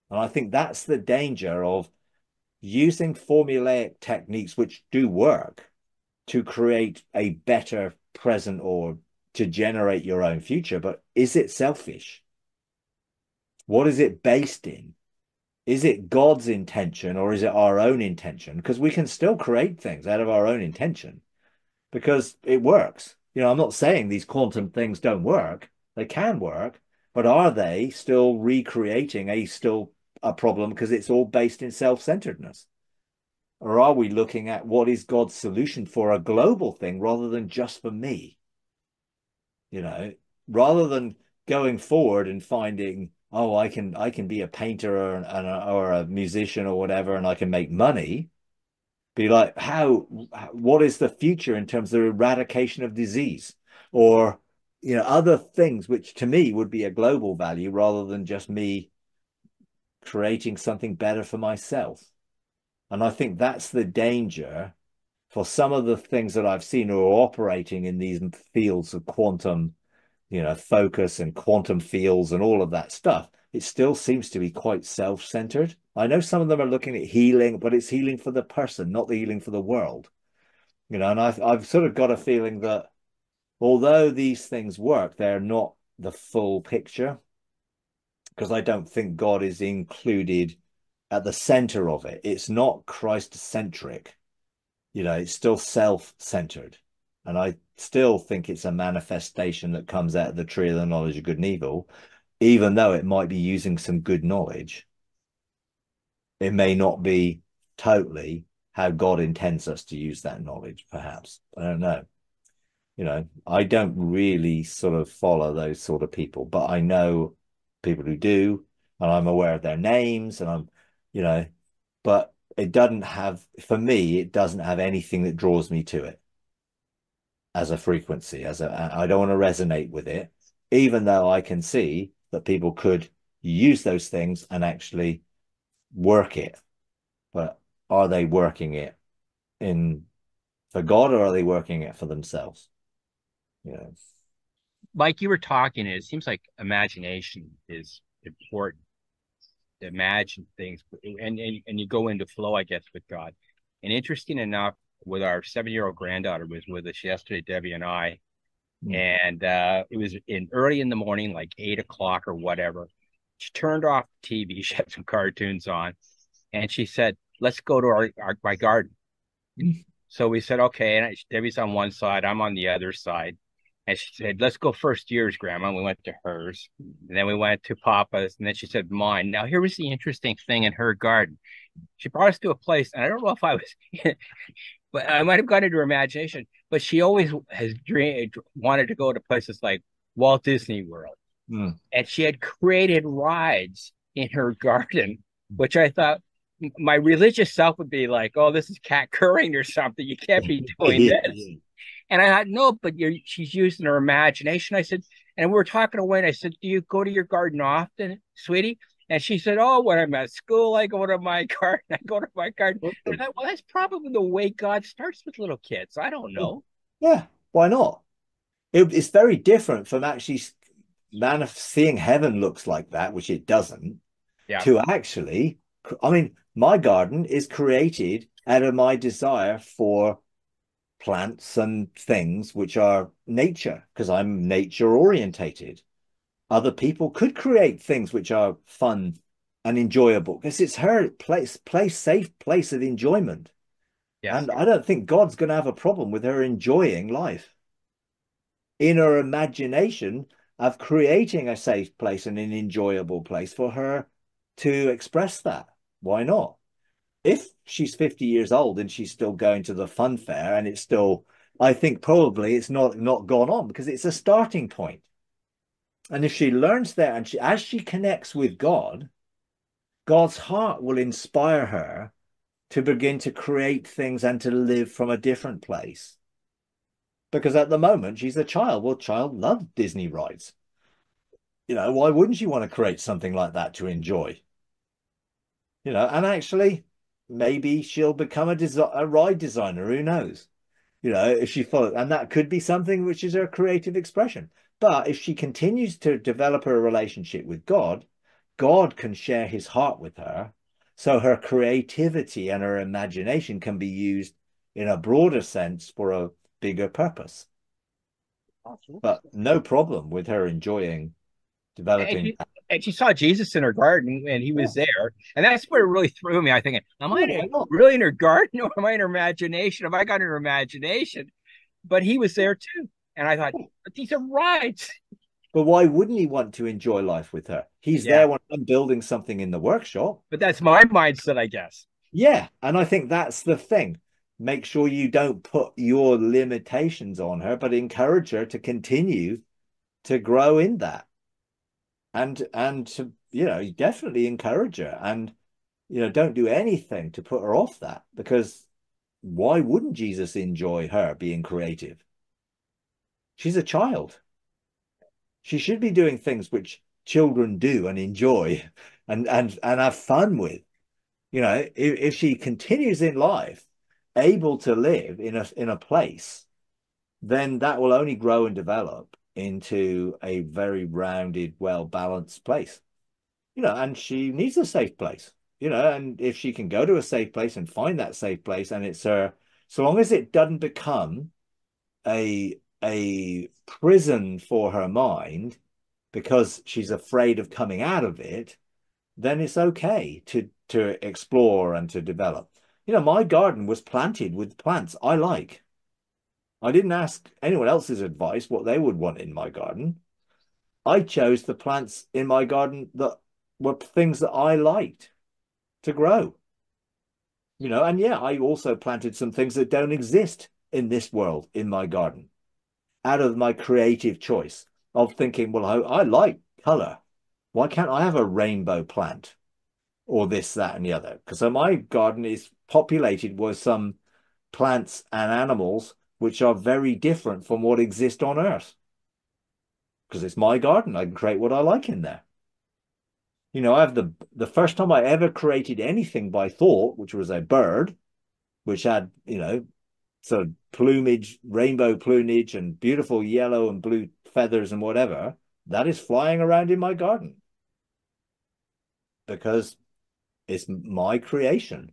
And I think that's the danger of using formulaic techniques which do work to create a better present or to generate your own future. But is it selfish? What is it based in? Is it God's intention or is it our own intention? Because we can still create things out of our own intention because it works. You know, I'm not saying these quantum things don't work. They can work, but are they still recreating a still a problem because it's all based in self-centeredness? Or are we looking at what is God's solution for a global thing rather than just for me? You know, rather than going forward and finding, oh, I can I can be a painter or, an, or a musician or whatever, and I can make money. Be like, how? What is the future in terms of eradication of disease, or you know, other things which to me would be a global value rather than just me creating something better for myself. And I think that's the danger for some of the things that I've seen are operating in these fields of quantum, you know, focus and quantum fields and all of that stuff. It still seems to be quite self centered. I know some of them are looking at healing, but it's healing for the person, not the healing for the world. You know, and I've, I've sort of got a feeling that although these things work, they're not the full picture because I don't think God is included at the center of it. It's not Christ centric. You know, it's still self centered. And I still think it's a manifestation that comes out of the tree of the knowledge of good and evil, even though it might be using some good knowledge. It may not be totally how God intends us to use that knowledge, perhaps. I don't know. You know, I don't really sort of follow those sort of people, but I know people who do, and I'm aware of their names, and I'm you know, but it doesn't have, for me, it doesn't have anything that draws me to it as a frequency, as a, I don't want to resonate with it, even though I can see that people could use those things and actually work it. But are they working it in for God or are they working it for themselves? Yeah. Like you were talking, it seems like imagination is important imagine things and, and and you go into flow i guess with god. And interesting enough with our seven year old granddaughter was with us yesterday debbie and i. Mm. and uh it was in early in the morning like eight o'clock or whatever. She turned off the tv she had some cartoons on and she said let's go to our, our my garden. Mm. so we said okay. And debbie's on one side i'm on the other side and she said, let's go first year's, Grandma. We went to hers. And then we went to Papa's. And then she said, mine. Now, here was the interesting thing in her garden. She brought us to a place, and I don't know if I was, but I might have gone into her imagination, but she always has dreamed, wanted to go to places like Walt Disney World. Mm. And she had created rides in her garden, which I thought my religious self would be like, oh, this is cat curring or something. You can't be doing this. And I thought, no, but she's using her imagination. I said, and we were talking away, and I said, do you go to your garden often, sweetie? And she said, oh, when I'm at school, I go to my garden. I go to my garden. And I thought, well, that's probably the way God starts with little kids. I don't know. Yeah, why not? It, it's very different from actually man seeing heaven looks like that, which it doesn't. Yeah. To actually, I mean, my garden is created out of my desire for plants and things which are nature because I'm nature orientated. Other people could create things which are fun and enjoyable because it's her place, place, safe place of enjoyment. Yes. And I don't think God's going to have a problem with her enjoying life. In her imagination of creating a safe place and an enjoyable place for her to express that. Why not? If she's 50 years old and she's still going to the fun fair and it's still i think probably it's not not gone on because it's a starting point and if she learns that and she as she connects with god god's heart will inspire her to begin to create things and to live from a different place because at the moment she's a child. Well, child love Disney rides. You know, why wouldn't you want to create something like that to enjoy? You know, and actually, maybe she'll become a, desi- a ride designer. Who knows? You know, if she follows, and that could be something which is her creative expression. But if she continues to develop her relationship with God, God can share his heart with her. So her creativity and her imagination can be used in a broader sense for a bigger purpose. But no problem with her enjoying developing. And she, saw Jesus in her garden and he was there. And that's what really threw me. I think, am I Yeah, really in her garden or am I in her imagination? Have I got her imagination? But he was there too. And I thought, hmm. but these are rides. But why wouldn't he want to enjoy life with her? He's Yeah. there when I'm building something in the workshop. But that's my mindset, I guess. Yeah. And I think that's the thing. Make sure you don't put your limitations on her, but encourage her to continue to grow in that. And and to, you know, definitely encourage her and you know, don't do anything to put her off that because why wouldn't Jesus enjoy her being creative? She's a child. She should be doing things which children do and enjoy and and and have fun with. You know, if, if she continues in life able to live in a in a place, then that will only grow and develop into a very rounded, well balanced place. You know, and she needs a safe place. You know, and if she can go to a safe place and find that safe place, and it's her, so long as it doesn't become a a prison for her mind because she's afraid of coming out of it, then it's okay to to explore and to develop. You know, my garden was planted with plants I like. I didn't ask anyone else's advice what they would want in my garden. I chose the plants in my garden that were things that I liked to grow. You know, and yeah, I also planted some things that don't exist in this world in my garden out of my creative choice of thinking, well, I, I like color. Why can't I have a rainbow plant or this, that, and the other? Because so uh, my garden is populated with some plants and animals which are very different from what exist on Earth. Because it's my garden, I can create what I like in there. You know, I have the the first time I ever created anything by thought, which was a bird, which had, you know, sort of plumage, rainbow plumage, and beautiful yellow and blue feathers and whatever, that is flying around in my garden because it's my creation.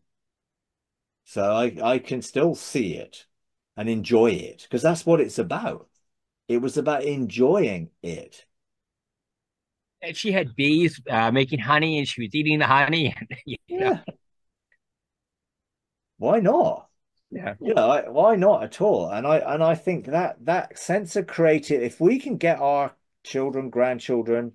So I, I can still see it and enjoy it because that's what it's about. It was about enjoying it. And she had bees uh, making honey and she was eating the honey. you know? Yeah. Why not? Yeah. You know, I- why not at all? And I and I think that that sense of creative, if we can get our children, grandchildren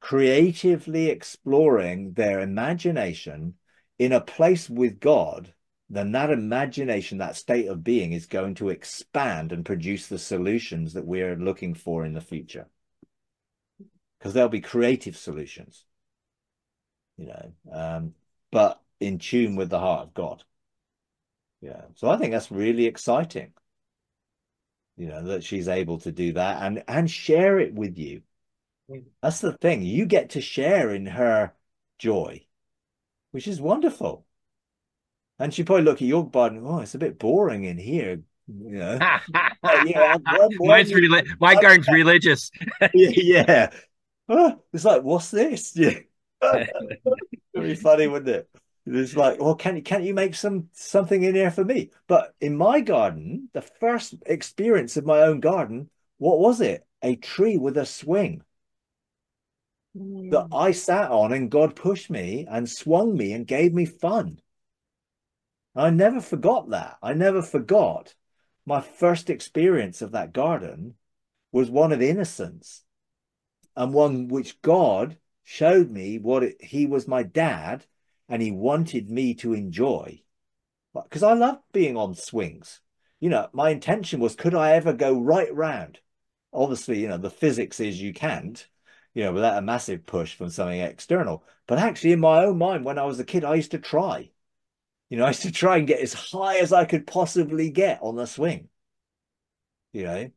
creatively exploring their imagination in a place with God, then that imagination, that state of being is going to expand and produce the solutions that we're looking for in the future. Because there'll be creative solutions, you know, um, but in tune with the heart of God. Yeah. So I think that's really exciting, you know, that she's able to do that and and share it with you. That's the thing. You get to share in her joy, which is wonderful. And she probably look at your garden, oh, it's a bit boring in here, you know. yeah, one- one- Mine's reli- my garden's religious. yeah, yeah. Oh, it's like, what's this? Yeah. It'd be funny, wouldn't it? It's like, well, can you can't you make some something in here for me? But in my garden, the first experience of my own garden, what was it? A tree with a swing that hmm. I sat on, and God pushed me and swung me and gave me fun. I never forgot that. I never forgot my first experience of that garden was one of innocence and one which God showed me what it, he was my dad and he wanted me to enjoy because I loved being on swings. You know, my intention was could I ever go right round? Obviously, you know, the physics is you can't, you know, without a massive push from something external. But actually, in my own mind, when I was a kid, I used to try. You know, I used to try and get as high as I could possibly get on the swing. you know.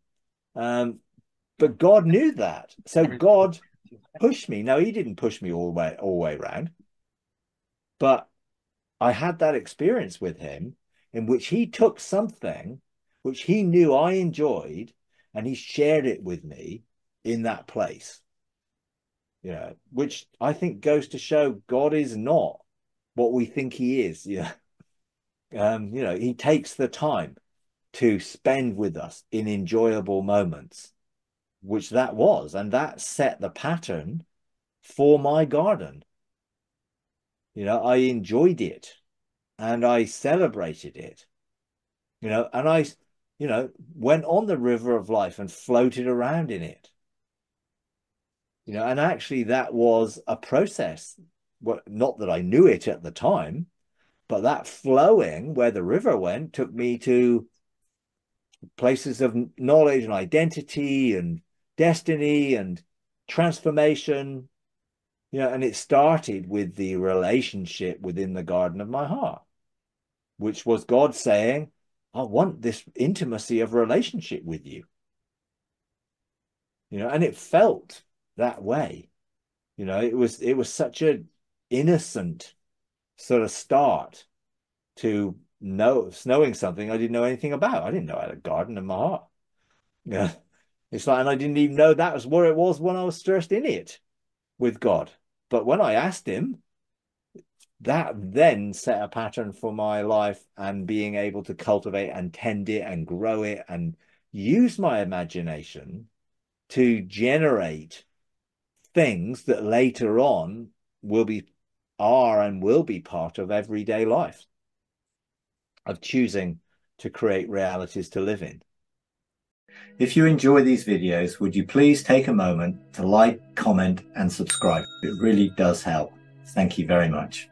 Um, but God knew that. So God pushed me. Now he didn't push me all the way all the way around. But I had that experience with him in which he took something which he knew I enjoyed and he shared it with me in that place. You know, which I think goes to show God is not what we think he is. Yeah. Um, you know, he takes the time to spend with us in enjoyable moments, which that was, and that set the pattern for my garden. You know, I enjoyed it and I celebrated it. You know, and I, you know, went on the river of life and floated around in it. You know, and actually that was a process. Well, not that I knew it at the time, but that flowing where the river went took me to places of knowledge and identity and destiny and transformation. You know and it started with the relationship within the garden of my heart which was god saying i want this intimacy of relationship with you. You know and it felt that way. You know it was it was such a innocent sort of start to know knowing something I didn't know anything about. I didn't know I had a garden in my heart. Yeah. It's like, and I didn't even know that was where it was when I was first in it with God. But when I asked him, that then set a pattern for my life and being able to cultivate and tend it and grow it and use my imagination to generate things that later on will be are and will be part of everyday life of choosing to create realities to live in. If you enjoy these videos, would you please take a moment to like, comment, and subscribe? It really does help. Thank you very much.